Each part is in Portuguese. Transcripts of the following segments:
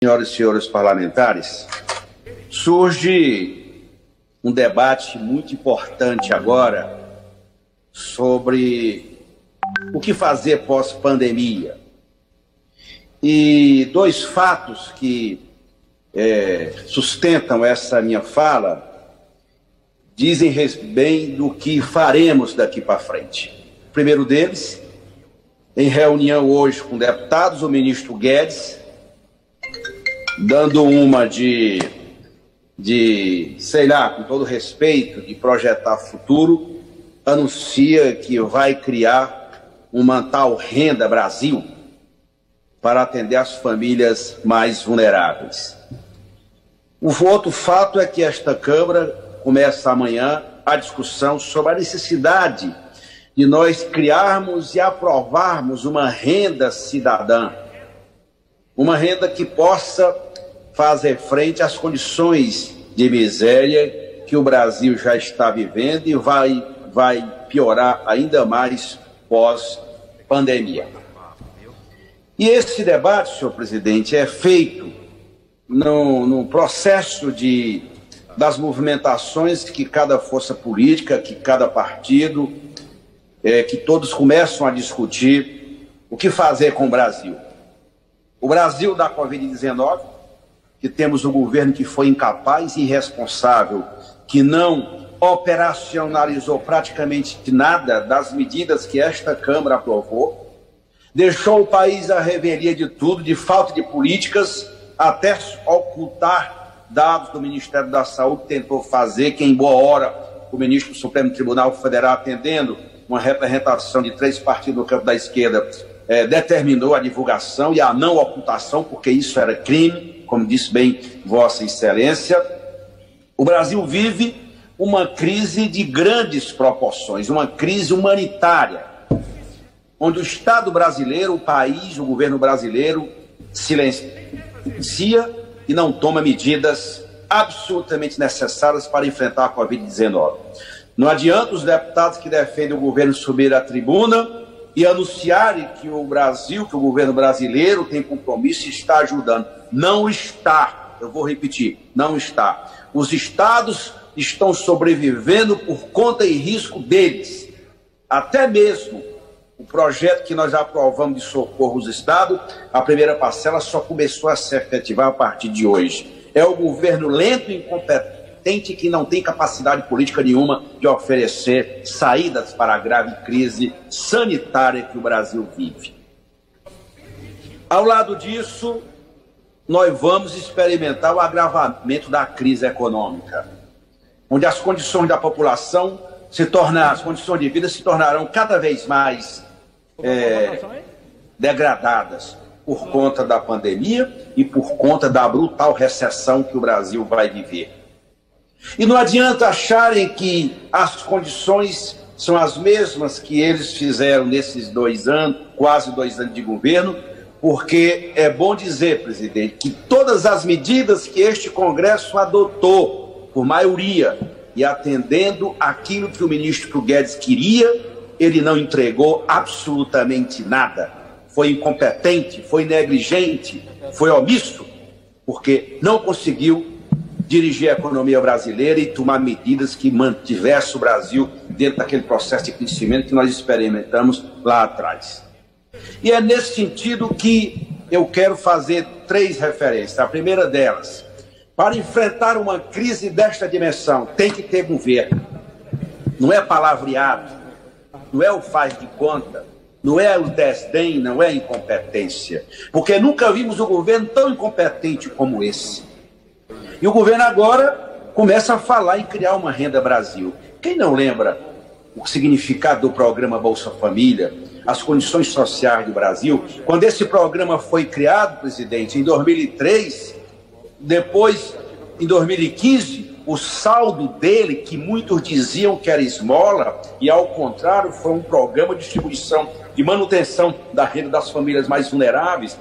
Senhoras e senhores parlamentares, surge um debate muito importante agora sobre o que fazer pós-pandemia. E dois fatos que é, sustentam essa minha fala dizem bem do que faremos daqui para frente. O primeiro deles, em reunião hoje com deputados, o ministro Guedes dando uma de, de, sei lá, com todo respeito, de projetar futuro, anuncia que vai criar uma tal Renda Brasil para atender as famílias mais vulneráveis. O outro fato é que esta Câmara começa amanhã a discussão sobre a necessidade de nós criarmos e aprovarmos uma renda cidadã, uma renda que possa fazer frente às condições de miséria que o Brasil já está vivendo e vai, vai piorar ainda mais pós-pandemia. E esse debate, senhor presidente, é feito no, no processo de, das movimentações que cada força política, que cada partido, é, que todos começam a discutir o que fazer com o Brasil. O Brasil da Covid-19 que temos um governo que foi incapaz e irresponsável, que não operacionalizou praticamente nada das medidas que esta Câmara aprovou, deixou o país à revelia de tudo, de falta de políticas, até ocultar dados do Ministério da Saúde, tentou fazer, que em boa hora o ministro do Supremo Tribunal Federal, atendendo uma representação de três partidos no campo da esquerda, eh, determinou a divulgação e a não ocultação, porque isso era crime como disse bem Vossa Excelência, o Brasil vive uma crise de grandes proporções, uma crise humanitária, onde o Estado brasileiro, o país, o governo brasileiro silencia e não toma medidas absolutamente necessárias para enfrentar a Covid-19. Não adianta os deputados que defendem o governo subir à tribuna e anunciarem que o Brasil, que o governo brasileiro tem compromisso e está ajudando. Não está, eu vou repetir, não está. Os estados estão sobrevivendo por conta e risco deles. Até mesmo o projeto que nós aprovamos de socorro aos estados, a primeira parcela só começou a se efetivar a partir de hoje. É o governo lento e incompetente que não tem capacidade política nenhuma de oferecer saídas para a grave crise sanitária que o Brasil vive. Ao lado disso, nós vamos experimentar o agravamento da crise econômica, onde as condições da população se tornam, as condições de vida se tornarão cada vez mais é, degradadas por conta da pandemia e por conta da brutal recessão que o Brasil vai viver. E não adianta acharem que as condições são as mesmas que eles fizeram nesses dois anos, quase dois anos de governo, porque é bom dizer, presidente, que todas as medidas que este Congresso adotou, por maioria, e atendendo aquilo que o ministro Guedes queria, ele não entregou absolutamente nada. Foi incompetente, foi negligente, foi omisso, porque não conseguiu dirigir a economia brasileira e tomar medidas que mantivessem o Brasil dentro daquele processo de crescimento que nós experimentamos lá atrás. E é nesse sentido que eu quero fazer três referências. A primeira delas, para enfrentar uma crise desta dimensão, tem que ter governo. Não é palavreado, não é o faz de conta, não é o desdém, não é incompetência. Porque nunca vimos um governo tão incompetente como esse. E o governo agora começa a falar em criar uma renda Brasil. Quem não lembra o significado do programa Bolsa Família, as condições sociais do Brasil? Quando esse programa foi criado, presidente, em 2003, depois, em 2015, o saldo dele, que muitos diziam que era esmola, e ao contrário, foi um programa de distribuição, de manutenção da renda das famílias mais vulneráveis,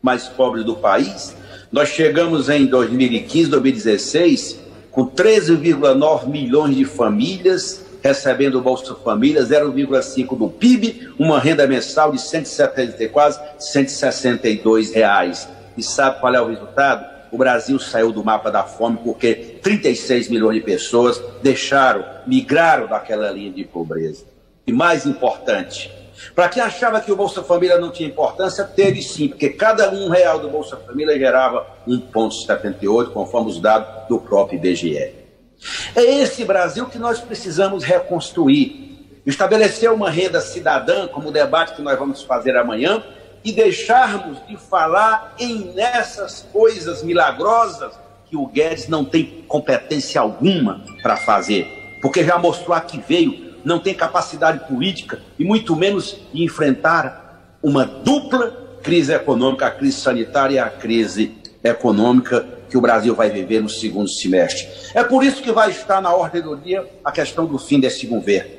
mais pobres do país, nós chegamos em 2015, 2016, com 13,9 milhões de famílias recebendo o Bolsa Família, 0,5 do PIB, uma renda mensal de 170, quase 162 reais. E sabe qual é o resultado? O Brasil saiu do mapa da fome porque 36 milhões de pessoas deixaram, migraram daquela linha de pobreza. E mais importante, para quem achava que o Bolsa Família não tinha importância, teve sim, porque cada um real do Bolsa Família gerava 1,78, conforme os dados do próprio IBGE. É esse Brasil que nós precisamos reconstruir. Estabelecer uma renda cidadã, como o debate que nós vamos fazer amanhã, e deixarmos de falar em nessas coisas milagrosas que o Guedes não tem competência alguma para fazer, porque já mostrou a que veio não tem capacidade política e muito menos enfrentar uma dupla crise econômica, a crise sanitária e a crise econômica que o Brasil vai viver no segundo semestre. É por isso que vai estar na ordem do dia a questão do fim desse governo.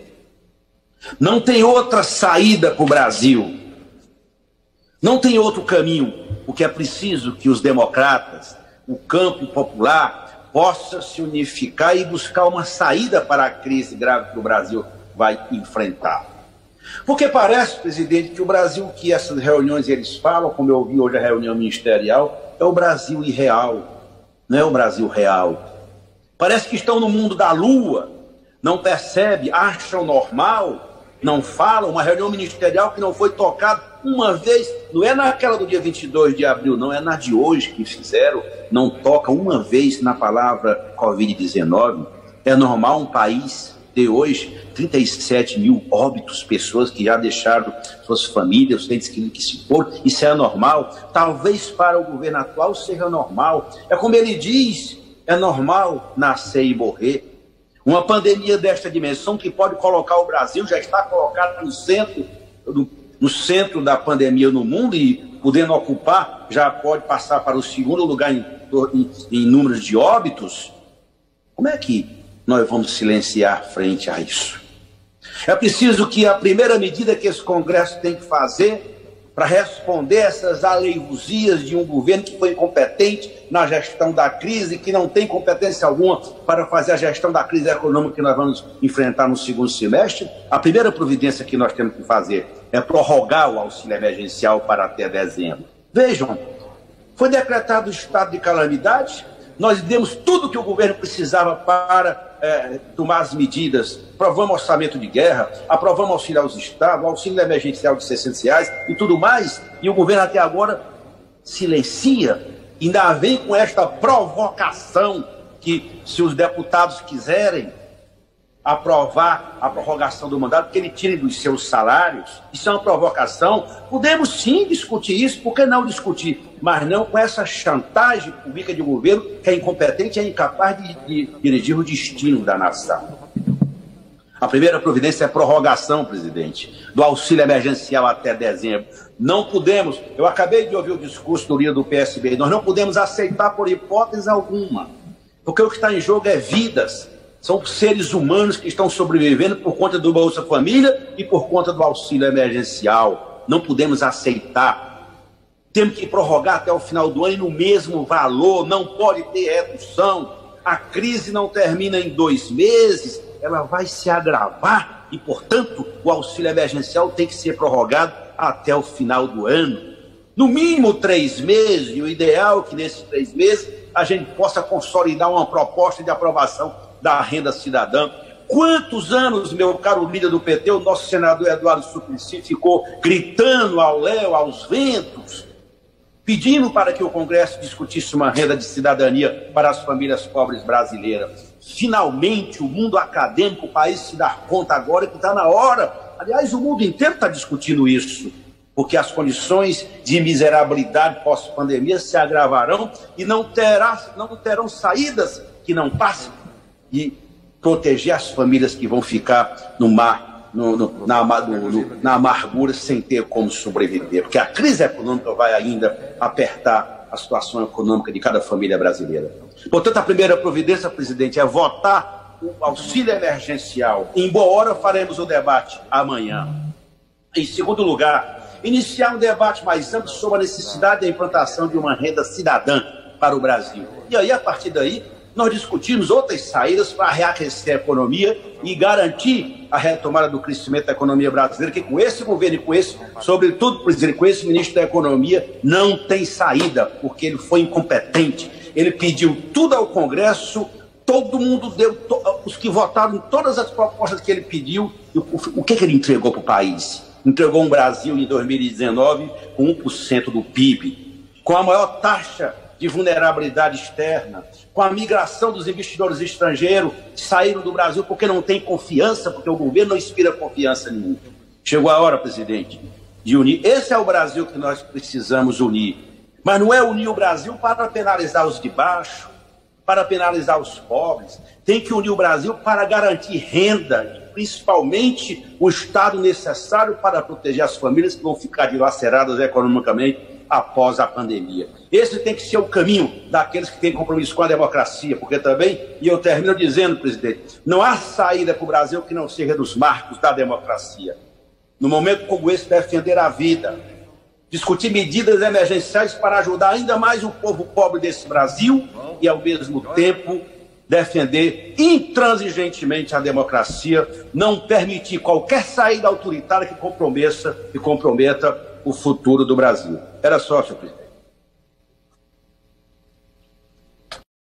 Não tem outra saída para o Brasil. Não tem outro caminho. O que é preciso que os democratas, o campo popular, possa se unificar e buscar uma saída para a crise grave que o Brasil vai enfrentar. Porque parece, presidente, que o Brasil que essas reuniões eles falam, como eu ouvi hoje a reunião ministerial, é o Brasil irreal, não é o Brasil real. Parece que estão no mundo da lua, não percebe, acham normal, não falam, uma reunião ministerial que não foi tocada uma vez, não é naquela do dia 22 de abril, não, é na de hoje que fizeram, não toca uma vez na palavra Covid-19. É normal um país ter hoje 37 mil óbitos, pessoas que já deixaram suas famílias, os entes que, que se foram, isso é normal. Talvez para o governo atual seja normal. É como ele diz, é normal nascer e morrer. Uma pandemia desta dimensão que pode colocar o Brasil, já está colocado no centro, no centro da pandemia no mundo e podendo ocupar, já pode passar para o segundo lugar em, em, em números de óbitos. Como é que nós vamos silenciar frente a isso. É preciso que a primeira medida que esse Congresso tem que fazer para responder essas aleivosias de um governo que foi incompetente na gestão da crise, que não tem competência alguma para fazer a gestão da crise econômica que nós vamos enfrentar no segundo semestre, a primeira providência que nós temos que fazer é prorrogar o auxílio emergencial para até dezembro. Vejam, foi decretado o estado de calamidade, nós demos tudo que o governo precisava para é, tomar as medidas. Aprovamos orçamento de guerra, aprovamos auxílio aos estados, auxílio emergencial de 600 reais e tudo mais. E o governo até agora silencia. Ainda vem com esta provocação que, se os deputados quiserem, aprovar a prorrogação do mandato, que ele tire dos seus salários. Isso é uma provocação. Podemos sim discutir isso, por que não discutir? Mas não com essa chantagem pública de governo que é incompetente e é incapaz de, de dirigir o destino da nação. A primeira providência é a prorrogação, presidente, do auxílio emergencial até dezembro. Não podemos, eu acabei de ouvir o discurso do líder do PSB, nós não podemos aceitar por hipótese alguma, porque o que está em jogo é vidas, são seres humanos que estão sobrevivendo por conta do Bolsa Família e por conta do auxílio emergencial. Não podemos aceitar. Temos que prorrogar até o final do ano no mesmo valor, não pode ter redução. A crise não termina em dois meses, ela vai se agravar e, portanto, o auxílio emergencial tem que ser prorrogado até o final do ano. No mínimo três meses, e o ideal é que nesses três meses a gente possa consolidar uma proposta de aprovação da renda cidadã. Quantos anos, meu caro líder do PT, o nosso senador Eduardo Suplicy ficou gritando ao léu, aos ventos, pedindo para que o Congresso discutisse uma renda de cidadania para as famílias pobres brasileiras. Finalmente, o mundo acadêmico, o país se dá conta agora que está na hora. Aliás, o mundo inteiro está discutindo isso, porque as condições de miserabilidade pós-pandemia se agravarão e não, terá, não terão saídas que não passem e proteger as famílias que vão ficar no mar, no, no, na, no, na amargura sem ter como sobreviver, porque a crise econômica vai ainda apertar a situação econômica de cada família brasileira. Portanto, a primeira providência, presidente, é votar o auxílio emergencial. Em boa hora faremos o debate amanhã. Em segundo lugar, iniciar um debate mais amplo sobre a necessidade da implantação de uma renda cidadã para o Brasil. E aí, a partir daí, nós discutimos outras saídas para reaquecer a economia e garantir a retomada do crescimento da economia brasileira, que com esse governo e com esse, sobretudo, presidente, com esse ministro da Economia, não tem saída, porque ele foi incompetente. Ele pediu tudo ao Congresso, todo mundo deu, os que votaram todas as propostas que ele pediu, o, o que, que ele entregou para o país? Entregou um Brasil em 2019 com 1% do PIB, com a maior taxa de vulnerabilidade externa, com a migração dos investidores estrangeiros que saíram do Brasil porque não tem confiança, porque o governo não inspira confiança nenhuma. Chegou a hora, presidente, de unir. Esse é o Brasil que nós precisamos unir. Mas não é unir o Brasil para penalizar os de baixo, para penalizar os pobres. Tem que unir o Brasil para garantir renda, principalmente o Estado necessário para proteger as famílias que vão ficar dilaceradas economicamente após a pandemia. Esse tem que ser o caminho daqueles que têm compromisso com a democracia, porque também, e eu termino dizendo, presidente, não há saída para o Brasil que não seja dos marcos da democracia. No momento como esse, defender a vida, discutir medidas emergenciais para ajudar ainda mais o povo pobre desse Brasil e, ao mesmo tempo, defender intransigentemente a democracia, não permitir qualquer saída autoritária que comprometa, que comprometa o futuro do Brasil. Era só, presidente.